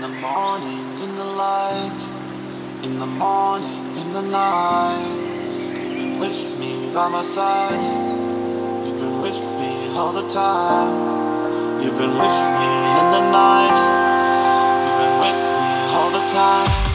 the morning, in the light, in the morning, in the night. You've been with me by my side. You've been with me all the time. You've been with me in the night. You've been with me all the time.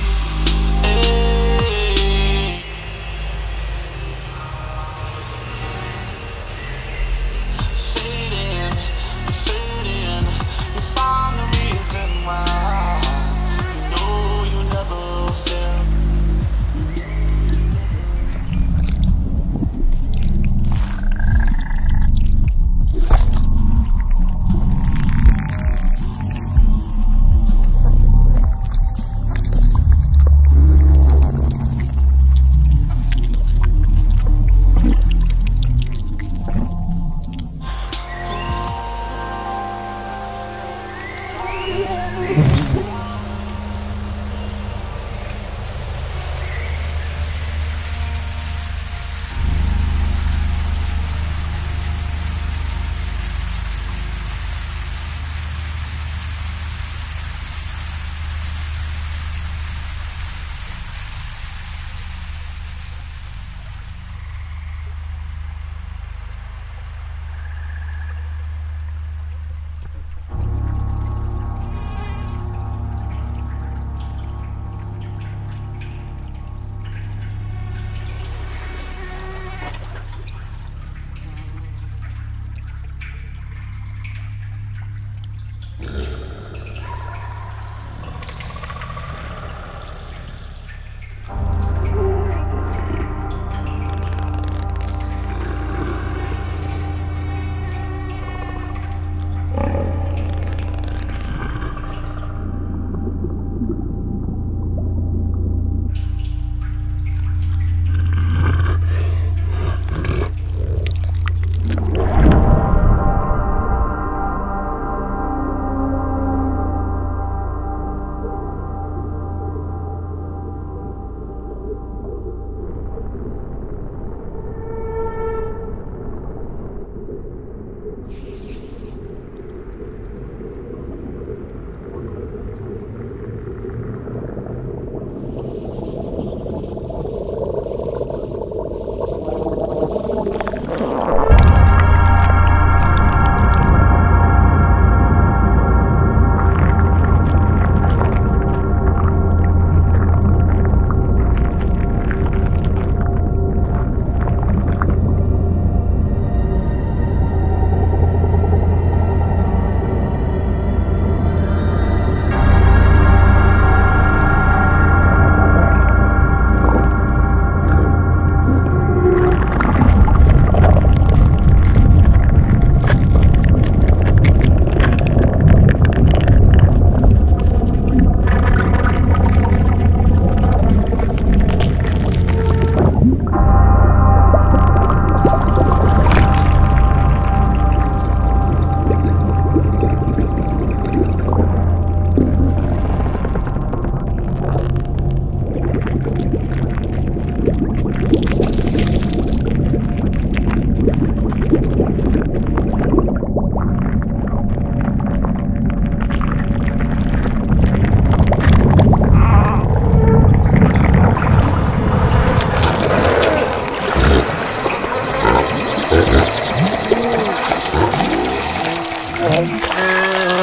Uh...